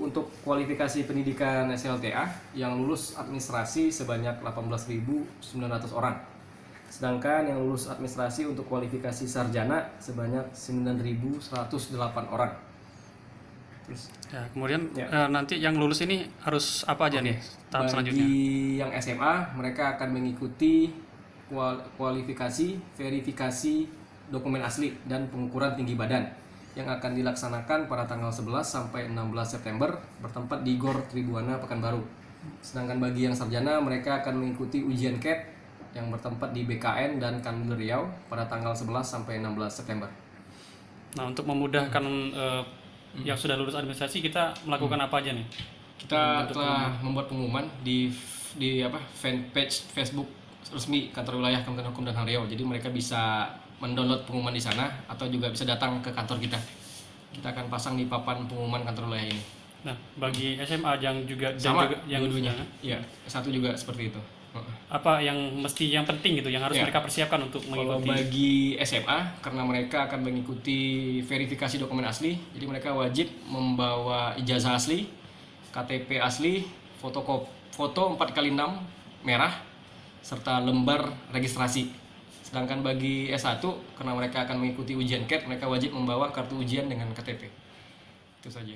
Untuk kualifikasi pendidikan SLTA yang lulus administrasi sebanyak 18.900 orang. Sedangkan yang lulus administrasi untuk kualifikasi sarjana sebanyak 9.108 orang. Terus Ya, kemudian Ya. eh, nanti yang lulus ini harus apa aja nih tahap bagi selanjutnya? yang SMA mereka akan mengikuti kual- kualifikasi, verifikasi dokumen asli dan pengukuran tinggi badan yang akan dilaksanakan pada tanggal 11 sampai 16 September bertempat di Gor Tribuana Pekanbaru. Sedangkan bagi yang sarjana mereka akan mengikuti ujian CAT yang bertempat di BKN dan Kanwil Riau pada tanggal 11 sampai 16 September. Nah, untuk memudahkan eh, Hmm. yang sudah lulus administrasi kita melakukan apa aja nih? Kita telah membuat pengumuman di di apa fanpage Facebook resmi kantor wilayah Kementerian Hukum dan HAM Riau. Jadi mereka bisa mendownload pengumuman di sana atau juga bisa datang ke kantor kita. Kita akan pasang di papan pengumuman kantor wilayah ini. Nah, bagi SMA yang juga Sama juga yang dua-duanya. sudah- Iya, satu juga seperti itu. Apa yang mesti yang penting gitu yang harus Ya. mereka persiapkan untuk Kalau mengikuti bagi SMA, karena mereka akan mengikuti verifikasi dokumen asli, jadi mereka wajib membawa ijazah asli, KTP asli, foto foto 4x6 merah, serta lembar registrasi. Sedangkan bagi S1, karena mereka akan mengikuti ujian CAT, mereka wajib membawa kartu ujian dengan KTP. Itu saja.